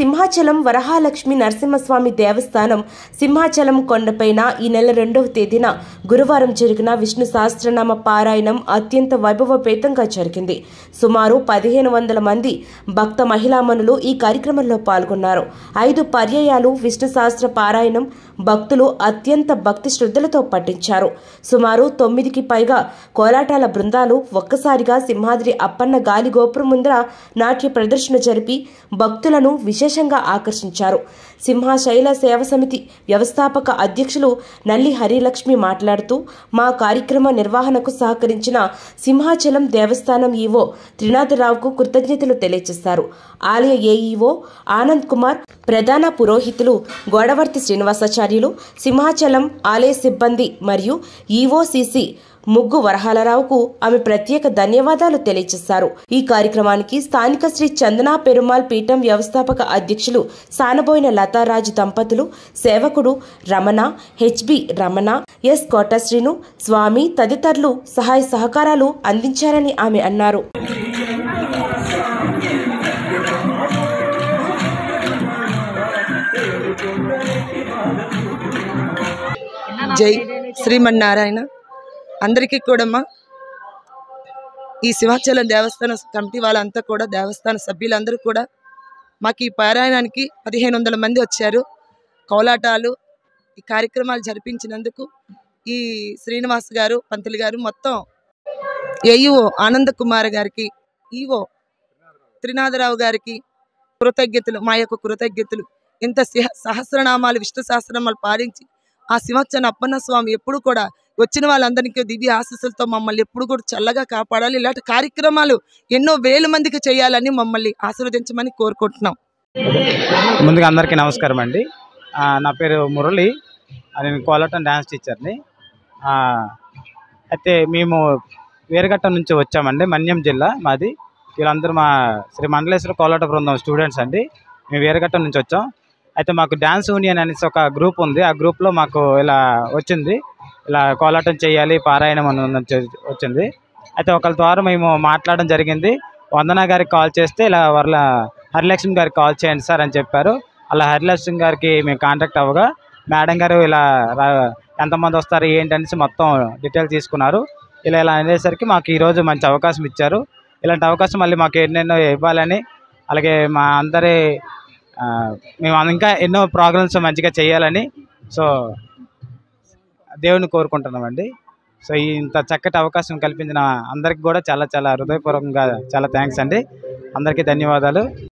సింహాచలం వరహాలక్ష్మి నరసింహస్వామి దేవస్థానం సింహాచలం కొండపైన ఈ నెల రెండవ తేదీన గురువారం జరిగిన విష్ణు సహస్రనామ పారాయణం అత్యంత వైభవపేతంగా జరిగింది. సుమారు పదిహేను వందల మంది భక్త మహిళామణులు ఈ కార్యక్రమంలో పాల్గొన్నారు. ఐదు పర్యాయాలు విష్ణు సహస్ర పారాయణం భక్తులు అత్యంత భక్తి శ్రద్ధలతో పఠించారు. సుమారు తొమ్మిదికి పైగా కోలాటాల బృందాలు ఒక్కసారిగా సింహాద్రి అప్పన్న గాలి గోపురం ముందర నాట్య ప్రదర్శన జరిపి భక్తులను విశేషంగా ఆకర్షించారు. సింహాశైల సేవ సమితి వ్యవస్థాపక అధ్యక్షులు నల్లి హరిలక్ష్మి మాట్లాడుతూ మా కార్యక్రమ నిర్వహణకు సహకరించిన సింహాచలం దేవస్థానం ఈవో త్రినాథరావుకు కృతజ్ఞతలు తెలియజేశారు. ఆలయ ఏఈఓ ఆనంద్ కుమార్ ప్రధాన పురోహితులు గోడవర్తి శ్రీనివాసాచార్యులు సింహాచలం ఆలయ సిబ్బంది మరియు ఈఓసీసీ ముగ్గు వరహాలరావుకు ఆమె ప్రత్యేక ధన్యవాదాలు తెలియజేశారు. ఈ కార్యక్రమానికి స్థానిక శ్రీ చందనా పెరుమాల్ పీఠం వ్యవస్థాపక అధ్యక్షులు సానబోయిన లతారాజు దంపతులు సేవకుడు రమణ హెచ్బి రమణ ఎస్ కోటశ్రీను స్వామి తదితరులు సహాయ సహకారాలు అందించారని ఆమె అన్నారు. జై శ్రీమన్నారాయణ. అందరికీ కూడామ్మా ఈ సింహాచలం దేవస్థాన కమిటీ వాళ్ళంతా కూడా దేవస్థాన సభ్యులందరూ కూడా మాకు ఈ పారాయణానికి పదిహేను వందల మంది వచ్చారు. కోలాటాలు ఈ కార్యక్రమాలు జరిపించినందుకు ఈ శ్రీనివాస్ గారు పంతులు గారు మొత్తం ఏఈఓ ఆనంద కుమార్ గారికి ఈఓ త్రినాథరావు గారికి కృతజ్ఞతలు మా యొక్క కృతజ్ఞతలు. ఇంత సహస్రనామాలు విష్ణు సహస్రనామాలు పాటించి ఆ సింహచ్చన అప్పన్న స్వామి ఎప్పుడు కూడా వచ్చిన వాళ్ళందరికీ దివ్య ఆశీస్సులతో మమ్మల్ని ఎప్పుడు కూడా చల్లగా కాపాడాలి. ఇలాంటి కార్యక్రమాలు ఎన్నో వేల మందికి చేయాలని మమ్మల్ని ఆశీర్వదించమని కోరుకుంటున్నాం. ముందుగా అందరికీ నమస్కారం అండి. నా పేరు మురళి. నేను కోలాటం డ్యాన్స్ టీచర్ని. అయితే మేము వీరఘట్టం నుంచి వచ్చామండి మన్యం జిల్లా మాది. వీళ్ళందరూ మా శ్రీ మండలేశ్వర కోలాట బృందం స్టూడెంట్స్ అండి. మేము వీరఘట్టం నుంచి వచ్చాం. అయితే మాకు డ్యాన్స్ యూనియన్ అనేసి ఒక గ్రూప్ ఉంది. ఆ గ్రూప్లో మాకు ఇలా వచ్చింది. ఇలా కోలాటం చేయాలి పారాయణం అని వచ్చింది. అయితే ఒకరి ద్వారా మేము మాట్లాడడం జరిగింది. వందన గారికి కాల్ చేస్తే ఇలా వర్ల హరిలక్ష్మి గారికి కాల్ చేయండి సార్ అని చెప్పారు. అలా హరిలక్ష్మి గారికి మేము కాంటాక్ట్ అవ్వగా మేడం గారు ఇలా ఎంతమంది వస్తారు ఏంటి అనేసి మొత్తం డీటెయిల్ తీసుకున్నారు. ఇలా ఇలా అనేసరికి మాకు ఈరోజు మంచి అవకాశం ఇచ్చారు. ఇలాంటి అవకాశం మళ్ళీ మాకు ఎన్నెన్నో ఇవ్వాలని అలాగే మా అందరి మేము ఇంకా ఎన్నో ప్రోగ్రామ్స్ మంచిగా చేయాలని సో దేవుని కోరుకుంటున్నామండి. సో ఇంత చక్కటి అవకాశం కల్పించిన అందరికి కూడా చాలా చాలా హృదయపూర్వకంగా చాలా థ్యాంక్స్ అండి. అందరికీ ధన్యవాదాలు.